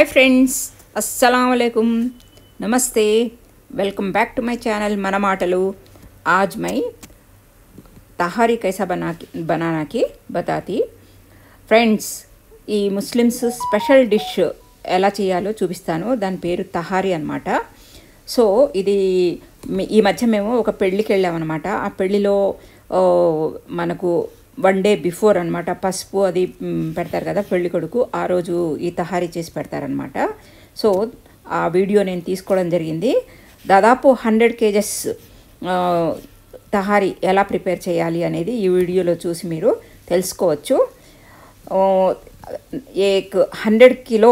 Hi friends అస్సలం నమస్తే welcome back to my channel మన మాటలు ఆజ్ మై తహారి కైసా బనాకి బనానాకి బతాతి. ఫ్రెండ్స్ ఈ ముస్లిమ్స్ స్పెషల్ డిష్ ఎలా చేయాలో చూపిస్తాను. దాని పేరు తహారి అనమాట సో ఇది ఈ మధ్య మేము ఒక పెళ్ళికి వెళ్ళామన్నమాట. ఆ పెళ్ళిలో మనకు వన్ డే బిఫోర్ అనమాట పసుపు అది మ్, పెడతారు కదా పెళ్లి కొడుకు ఆ రోజు ఈ తహారీ చేసి పెడతారనమాట సో ఆ వీడియో నేను తీసుకోవడం జరిగింది దాదాపు హండ్రెడ్ కేజెస్ తహారీ ఎలా ప్రిపేర్ చేయాలి అనేది ఈ వీడియోలో చూసి మీరు తెలుసుకోవచ్చు एक हंड्रेड किलो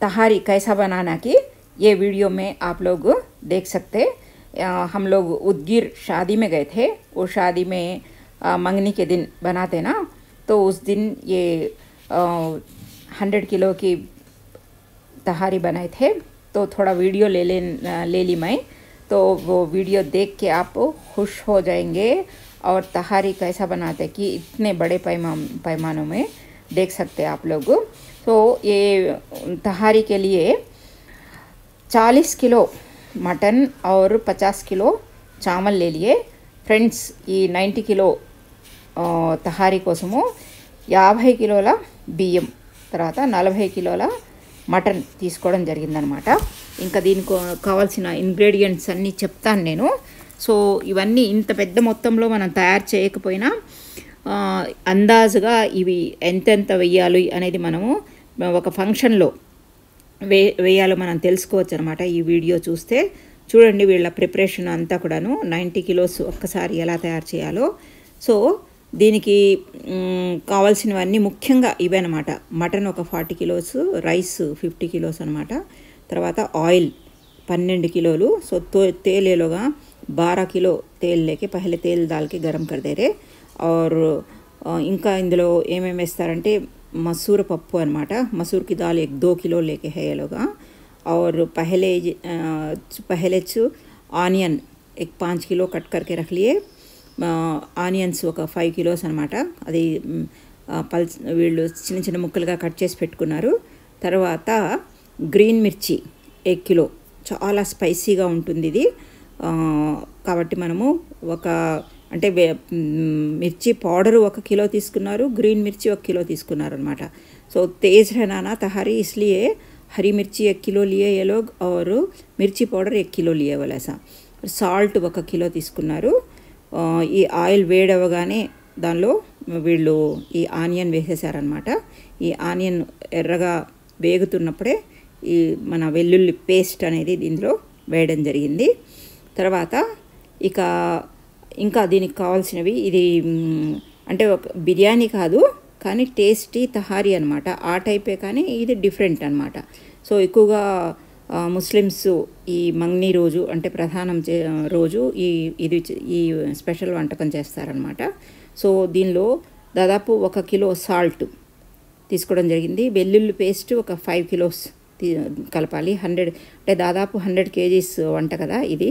तहारी कैसा बनाना की ये वीडियो में आप लोग देख सकते अ, हम लोग उदगिर शादी में गए थे वो शादी में अ, मंगनी के दिन बनाते ना तो उस दिन ये हंड्रेड किलो की तहारी बनाए थे तो थोड़ा वीडियो ले ले ले ली मैं तो वो वीडियो देख के आप खुश हो जाएँगे, और तहारी कैसा बनाते कि इतने बड़े पैमा पैमानों में देख सकते आप लोग। तो ये तहारी के लिए 40 किलो मटन और 50 किलो चावल ले लिए। फ्रेंड्स, ये 90 किलो తహారీ కోసము యాభై కిలోల బియ్యం తర్వాత నలభై కిలోల మటన్ తీసుకోవడం జరిగిందనమాట. ఇంకా దీనికి కావాల్సిన ఇంగ్రీడియంట్స్ అన్నీ చెప్తాను నేను. సో ఇవన్నీ ఇంత పెద్ద మొత్తంలో మనం తయారు చేయకపోయినా అందాజుగా ఇవి ఎంతెంత వెయ్యాలి అనేది మనము ఒక ఫంక్షన్లో వే వేయాలో మనం తెలుసుకోవచ్చు అనమాట ఈ వీడియో చూస్తే చూడండి వీళ్ళ ప్రిపరేషన్ అంతా కూడాను. నైంటీ కిలోస్ ఒక్కసారి ఎలా తయారు చేయాలో. సో దీనికి మ్, కావాల్సినవన్నీ ముఖ్యంగా ఇవే అనమాట మటన్ ఒక forty kilos rice fifty kilos అనమాట తర్వాత ఆయిల్ పన్నెండు కిలోలు సో తో तेल ये लोग बारह किलो तेल लेके पहले तेल डाल के गरम कर दे रहे और ఆ, ఇంకా ఇందులో ఏమేమి వేస్తారంటే మసూర పప్పు అనమాట మసూర్ की दाल एक दो किलो लेके है ये लोग और पहले अ, पहले चु ఆనియన్ एक पाँच किलो कट करके रख लिए ఆనియన్స్ ఒక ఫైవ్ కిలోస్ అనమాట అది మ్, ఆ, పల్స్ వీళ్ళు చిన్న చిన్న ముక్కలుగా కట్ చేసి పెట్టుకున్నారు తర్వాత గ్రీన్ మిర్చి ఎక్ కిలో చాలా స్పైసీగా ఉంటుంది ఇది ఆ, కాబట్టి మనము ఒక అంటే వే- మ్, మిర్చి పౌడర్ ఒక కిలో తీసుకున్నారు గ్రీన్ మిర్చి ఒక కిలో తీసుకున్నారు అనమాట సో तेज रहना ना तहारी इसलिए हरी मिर्ची एक किलो लिए ये लोग और మిర్చి పౌడర్ एक किलो लिए वाला सा సాల్ట్ ఒక కిలో తీసుకున్నారు ఆ, ఈ ఆయిల్ వేడవగానే దానిలో వీళ్ళు ఈ ఆనియన్ వేసేసారనమాట ఈ ఆనియన్ ఎర్రగా వేగుతున్నప్పుడే ఈ మన వెల్లుల్లి పేస్ట్ అనేది దీనిలో వేయడం జరిగింది. తర్వాత ఇక ఇంకా దీనికి కావాల్సినవి ఇది అంటే ఒక బిర్యానీ కాదు కానీ టేస్టీ తహారీ అనమాట ఆ టైపే కానీ ఇది డిఫరెంట్ అనమాట సో ఎక్కువగా ముస్లిమ్స్ ఈ మంగ్నీ రోజు అంటే ప్రధానం చే రోజు ఈ ఇది చే- ఈ స్పెషల్ వంటకం చేస్తారనమాట సో దీనిలో దాదాపు ఒక కిలో సాల్ట్ తీసుకోవడం జరిగింది వెల్లుల్లి పేస్ట్ ఒక ఫైవ్ కిలోస్ తీ- కలపాలి హండ్రెడ్ అంటే దాదాపు హండ్రెడ్ కేజీస్ వంట కదా ఇది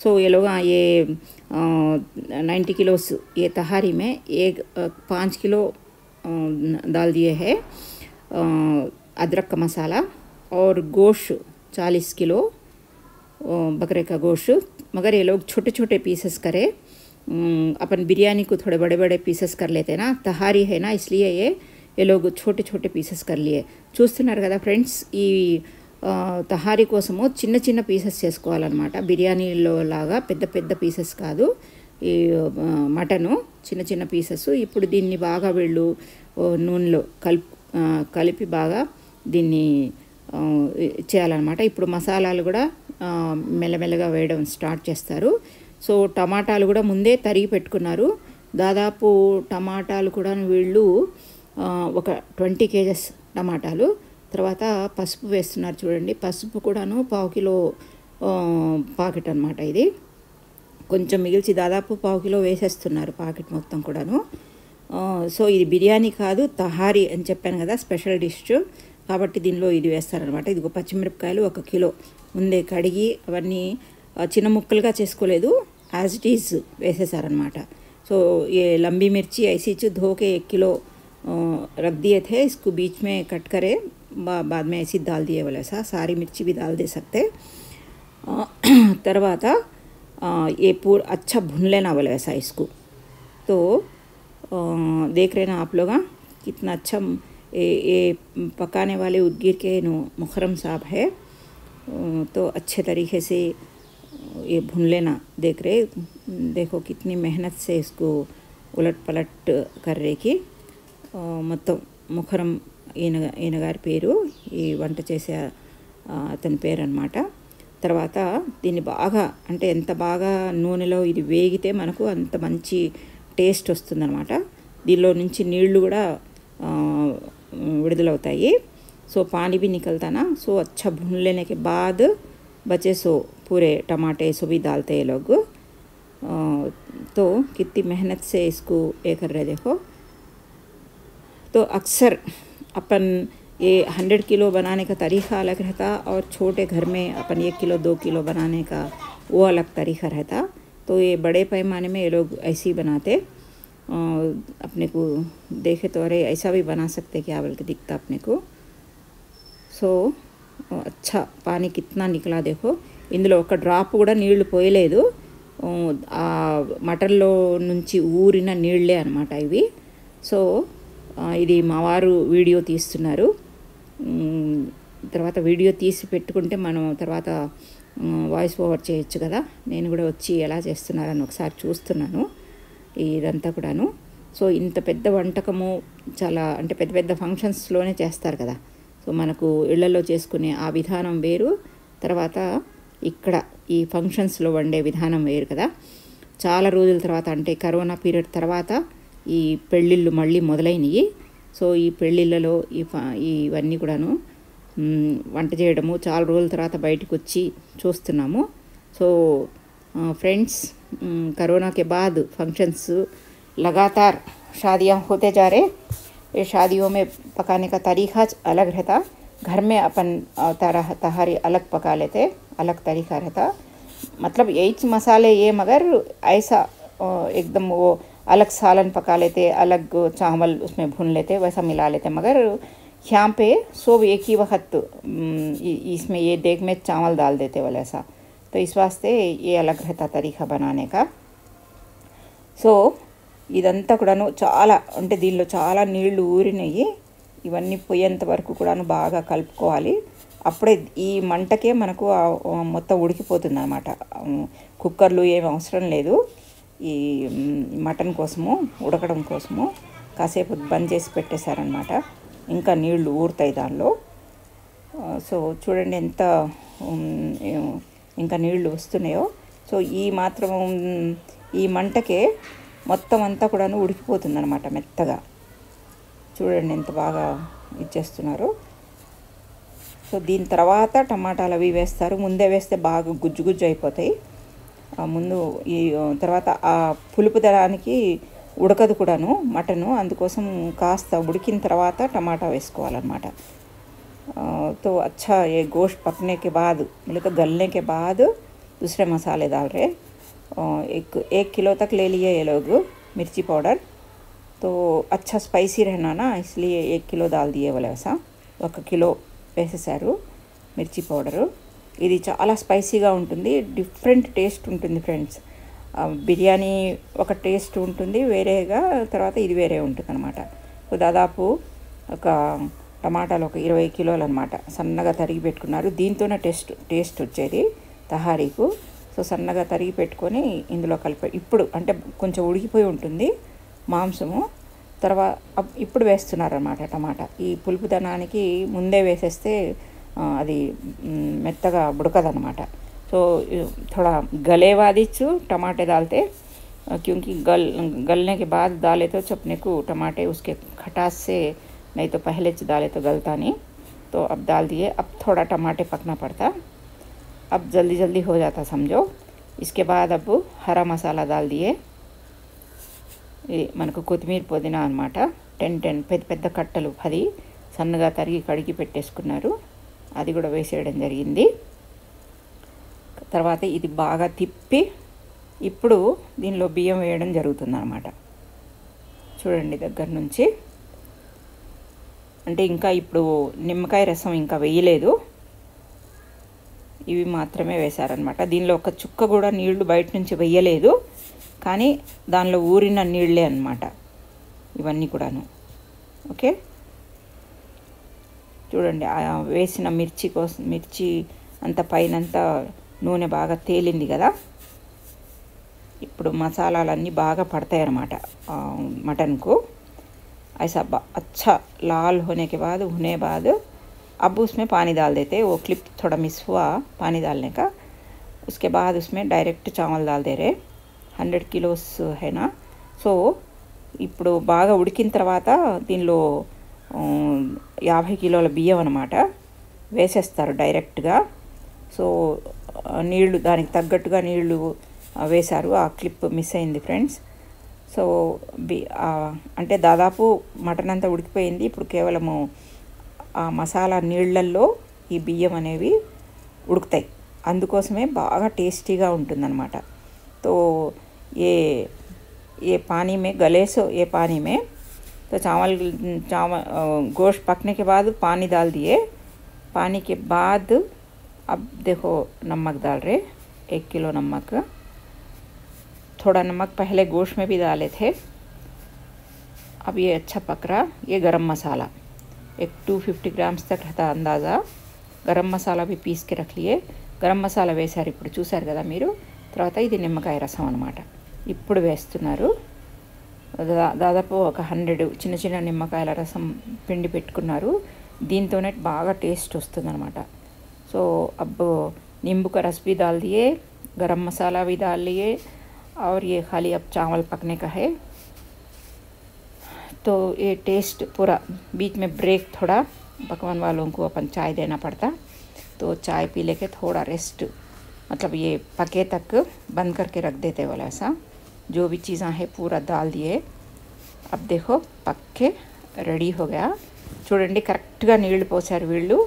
సో ये लोग ये नाइन्टी किलोस ये तहारी में एक अ, पाँच किलो अ, डाल दिए हैं अ, अदरक का मसाला और गोश्त चालीस किलो अ, बकरे का गोश्त मगर ये लोग छोटे छोटे पीसेस करें अम, अपन बिरयानी को थोड़े बड़े बड़े पीसेस कर लेते हैं ना तहारी है ना इसलिए ये ये लोग छोटे छोटे पीसेस कर लिए చూస్తున్నారు కదా ఫ్రెండ్స్ ఈ ఆ, తహారీ కోసము చిన్న చిన్న పీసెస్ చేసుకోవాలన్నమాట బిర్యానీలో లాగా పెద్ద పెద్ద పీసెస్ కాదు ఈ ఆ, మటను చిన్న చిన్న పీసెస్ ఇప్పుడు దీన్ని బాగా వీళ్ళు ఓ, నూనెలో కలిపి ఆ, కలిపి బాగా దీన్ని ఆ, చేయాలన్నమాట. ఇప్పుడు మసాలాలు కూడా మెల్లమెల్లగా వేయడం స్టార్ట్ చేస్తారు. సో టమాటాలు కూడా ముందే తరిగి పెట్టుకున్నారు. దాదాపు టమాటాలు కూడా వీళ్ళు ఒక ట్వంటీ కేజెస్ టమాటాలు. తర్వాత పసుపు వేస్తున్నారు చూడండి. పసుపు కూడాను పావు కిలో పాకెట్ అనమాట ఇది. కొంచెం మిగిల్చి దాదాపు పావు కిలో వేసేస్తున్నారు పాకెట్ మొత్తం కూడాను. సో ఇది బిర్యానీ కాదు తహారీ అని చెప్పాను కదా స్పెషల్ డిష్. కాబట్టి దీనిలో ఇది వేస్తారనమాట ఇదిగో పచ్చిమిరపకాయలు ఒక కిలో ముందే కడిగి అవన్నీ ఆ, చిన్న ముక్కలుగా చేసుకోలేదు యాజ్ ఇట్ ఈజ్ వేసేసారనమాట సో ఏ లంబీ మిర్చి ఐసీ धो के एक किलो अ, रख दिए थे इसको बीच में कट करे बा, बाद में ऐसी डाल दिए वाला सा सारी मिर्ची भी डाल दे सकते अ, తర్వాత अ, ये पूरा अच्छा भून लेना वाला ऐसा इसको तो अ, देख रहे ना आप लोग हाँ? कितना अच्छा ये ये पकाने वाले उदगिर के नो मुखरम साहब है अ, तो अच्छे तरीके से ये भून लेना देख रहे देखो कितनी मेहनत से इसको उलट पलट कर रहे की ఆ, మొత్తం ముఖరం ఈయన ఈయన గారి పేరు ఈ వంట చేసే ఆ, అతని పేరు అనమాట తర్వాత దీన్ని బాగా అంటే ఎంత బాగా నూనెలో ఇది వేగితే మనకు అంత మంచి టేస్ట్ వస్తుందన్నమాట దీనిలో నుంచి నీళ్లు కూడా विदल होता है ये। सो पानी भी निकलता ना। सो अच्छा भून लेने के बाद बचे सो पूरे टमाटे, सो भी डालते हैं लोग। तो कितनी मेहनत से इसको ये कर रहे देखो। तो अक्सर अपन ये हंड्रेड किलो बनाने का तरीका अलग रहता और छोटे घर में अपन एक किलो, दो किलो बनाने का वो अलग तरीका रहता। तो ये बड़े पैमाने में ये लोग ऐसे ही बनाते। अपने को देखे तो अरे ऐसा भी बना सकते क्या बोल के दिखता अपने को సో అచ్చా పానీ కిత్నా నికలా దేఖో ఇందులో ఒక డ్రాప్ కూడా నీళ్లు పోయలేదు ఆ, ఆ మటన్లో నుంచి ఊరిన నీళ్ళే అనమాట ఇవి సో ఆ, ఇది మా వారు వీడియో తీస్తున్నారు ఉమ్, తర్వాత వీడియో తీసి పెట్టుకుంటే మనం తర్వాత వాయిస్ ఓవర్ చేయొచ్చు కదా నేను కూడా వచ్చి ఎలా చేస్తున్నారని ఒకసారి చూస్తున్నాను ఇదంతా కూడాను. సో ఇంత పెద్ద వంటకము చాలా అంటే పెద్ద పెద్ద ఫంక్షన్స్లోనే చేస్తారు కదా. సో మనకు ఇళ్ళలో చేసుకునే ఆ విధానం వేరు. తర్వాత ఇక్కడ ఈ ఫంక్షన్స్లో వండే విధానం వేరు కదా. చాలా రోజుల తర్వాత అంటే కరోనా పీరియడ్ తర్వాత ఈ పెళ్ళిళ్ళు మళ్ళీ మొదలైనవి సో ఈ పెళ్ళిళ్ళలో ఈ ఫ- ఇవన్నీ కూడాను వంట చేయడము చాలా రోజుల తర్వాత బయటకు వచ్చి చూస్తున్నాము. సో फ्रेंड्स कोरोना के बाद फ़ंक्शंस लगातार शादियाँ होते जा रहे। ये शादियों में पकाने का तरीका अलग रहता। घर में अपन तरह तहारी अलग पका लेते, अलग तरीका रहता। मतलब यही मसाले ये, मगर ऐसा एकदम वो अलग सालन पका लेते, अलग चावल उसमें भून लेते, वैसा मिला लेते। मगर यहाँ पे सब एक ही वक्त इसमें ये देख में चावल डाल देते वाला ऐसा। तो इस वास्ते ये अलग रहता तरीका बनाने का సో ఇదంతా కూడాను చాలా అంటే దీనిలో చాలా నీళ్లు ఊరినాయి ఇవన్నీ పోయేంత వరకు కూడాను బాగా కలుపుకోవాలి అప్పుడే ఈ మంటకే మనకు ఆ- ఆ మొత్తం ఉడికిపోతుంది అనమాట కుక్కర్లు ఏమి అవసరం లేదు ఈ మ్, మటన్ కోసము ఉడకడం కోసము కాసేపు బంద్ చేసి పెట్టేశారనమాట ఇంకా నీళ్లు ఊరుతాయి దానిలో ఆ, సో చూడండి ఎంత ఉమ్, ఏం- ఇంకా నీళ్ళు వస్తున్నాయో. సో ఈ మాత్రం ఈ మంటకే మొత్తం అంతా కూడాను ఉడికిపోతుంది అనమాట మెత్తగా. చూడండి ఎంత బాగా ఇచ్చేస్తున్నారు సో దీని తర్వాత టమాటాలు అవి వేస్తారు. ముందే వేస్తే బాగా గుజ్జు గుజ్జు అయిపోతాయి. ముందు ఈ తర్వాత ఆ పులుపు దరానికి ఉడకదు కూడాను మటను. అందుకోసం కాస్త ఉడికిన తర్వాత టమాటా వేసుకోవాలన్నమాట. तो अच्छा ये गोश्त पकने के बाद बोले तो गलने के बाद दूसरे मसाले डाल रहे अ, एक एक किलो तक ले लिए ये लोग मिर्ची पाउडर तो अच्छा स्पाइसी रहना ना इसलिए एक किलो डाल दिए बोले वैसा ఒక కిలో వేసేసారు మిర్చి పౌడరు ఇది చాలా స్పైసీగా ఉంటుంది డిఫరెంట్ టేస్ట్ ఉంటుంది ఫ్రెండ్స్ ఆ, బిర్యానీ ఒక టేస్ట్ ఉంటుంది వేరేగా తర్వాత ఇది వేరే ఉంటుంది అనమాట దాదాపు ఒక టమాటాలు ఒక ఇరవై కిలోలు అనమాట సన్నగా తరిగి పెట్టుకున్నారు దీంతోనే టేస్ట్ టేస్ట్ వచ్చేది తహారీకు సో సన్నగా తరిగి పెట్టుకొని ఇందులో కలిపి ఇప్పుడు అంటే కొంచెం ఉడికిపోయి ఉంటుంది మాంసము తర్వాత ఇప్పుడు వేస్తున్నారన్నమాట టమాటా ఈ పులుపుదనానికి ముందే వేసేస్తే ఆ, అది మ్, మెత్తగా ఉడకదనమాట సో ఇ- थोड़ा गले वादिच टमाटे डालते अ, क्योंकि गल गलने के बाद डाले तो चपने को टमाटे उसके खटास से नहीं तो पहले से डाले तो गलता नहीं तो अब डाल दिए अब थोड़ा टमाटे पकना पड़ता अब जल्दी जल्दी हो जाता समझो इसके बाद अब हरा मसाला डाल दिए ఇది మనకు కొత్తిమీర పుదీనా అనమాట టెన్ టెన్ పెద్ద పెద్ద కట్టలు పది సన్నగా తరిగి కడిగి పెట్టేసుకున్నారు అది కూడా వేసేయడం జరిగింది తర్వాత ఇది బాగా తిప్పి ఇప్పుడు దీనిలో బియ్యం వేయడం జరుగుతుంది అనమాట చూడండి దగ్గర నుంచి అంటే ఇంకా ఇప్పుడు నిమ్మకాయ రసం ఇంకా వేయలేదు. ఇవి మాత్రమే వేశారనమాట దీనిలో ఒక చుక్క కూడా నీళ్ళు బయట నుంచి వేయలేదు. కానీ దానిలో ఊరిన నీళ్ళే అనమాట ఇవన్నీ కూడాను. ఓకే? చూడండి వేసిన మిర్చి కోసం మిర్చి అంత పైనంతా నూనె బాగా తేలింది కదా? ఇప్పుడు మసాలాలన్నీ బాగా పడతాయి అన్నమాట మటన్కు. ऐसा अच्छा लाल होने के बाद होने बाद अब उसमें पानी डाल देते वो क्लिप थोड़ा मिस हुआ पानी डालने का उसके बाद उसमें डायरेक्ट चावल डाल दे रहे హండ్రెడ్ కిలోస్ హైనా సో ఇప్పుడు బాగా ఉడికిన తర్వాత దీనిలో యాభై కిలోల బియ్యం అనమాట వేసేస్తారు డైరెక్ట్గా సో నీళ్లు దానికి తగ్గట్టుగా నీళ్లు వేశారు ఆ క్లిప్ మిస్ అయింది ఫ్రెండ్స్ సో బి అంటే దాదాపు మటన్ అంతా ఉడికిపోయింది ఇప్పుడు కేవలము ఆ మసాలా నీళ్ళల్లో ఈ బియ్యం అనేవి ఉడుకుతాయి అందుకోసమే బాగా టేస్టీగా ఉంటుందన్నమాట तो ये ये पानी में गले सो ये पानी में तो चावल चावल गोश्त पकने के बाद पानी डाल दिए पानी के बाद अब देखो नमक डाल रहे एक किलो नमक थोड़ा नमक पहले गोश्त में भी डाले थे अब ये अच्छा पक रहा ये गरम मसाला एक 250 ग्राम्स तक रहता अंदाज़ा గరం మసాలా भी పీస్ के रख लिए గరం మసాలా వేశారు ఇప్పుడు చూశారు కదా మీరు తర్వాత ఇది నిమ్మకాయ రసం అనమాట ఇప్పుడు వేస్తున్నారు దాదాపు ఒక హండ్రెడ్ చిన్న చిన్న నిమ్మకాయల రసం పిండి పెట్టుకున్నారు దీంతోనే బాగా టేస్ట్ వస్తుందన్నమాట సో अब नींबू का रस भी डाल दिए गरम मसाला भी डाल लिए और ये खाली अब चावल पकने का है तो ये टेस्ट पूरा बीच में ब्रेक थोड़ा पकवान वालों को अपन चाय देना पड़ता तो चाय पी लेके थोड़ा रेस्ट मतलब ये पके तक बंद करके रख देते वाला ऐसा जो भी चीज़ें हैं पूरा डाल दिए अब देखो పక్కే రెడీ హోగా చూడండి కరెక్ట్గా నీళ్లు పోసారు వీళ్ళు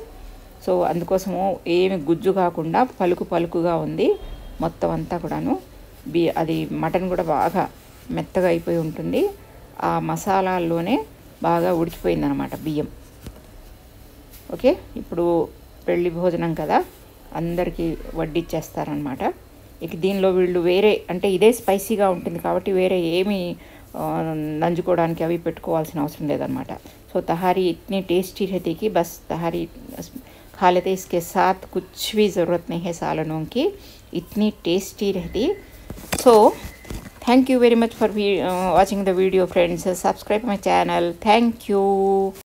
సో అందుకోసము ఏమి గుజ్జు కాకుండా పలుకు పలుకుగా ఉంది మొత్తం అంతా కూడాను బి అది మటన్ కూడా బాగా మెత్తగా అయిపోయి ఉంటుంది ఆ మసాలాల్లోనే బాగా ఉడికిపోయిందనమాట బియ్యం ఓకే ఇప్పుడు పెళ్ళి భోజనం కదా అందరికీ వడ్డిచ్చేస్తారనమాట ఇక దీనిలో వీళ్ళు వేరే అంటే ఇదే స్పైసీగా ఉంటుంది కాబట్టి వేరే ఏమి నంజుకోవడానికి అవి పెట్టుకోవాల్సిన అవసరం లేదనమాట సో तहारी इतनी टेस्टी रहती कि बस तहारी खा लेते इसके साथ कुछ भी ज़रूरत नहीं है सालनों की इतनी टेस्टी रहती so thank you very much for uh, watching the video friends. Subscribe my channel. Thank you.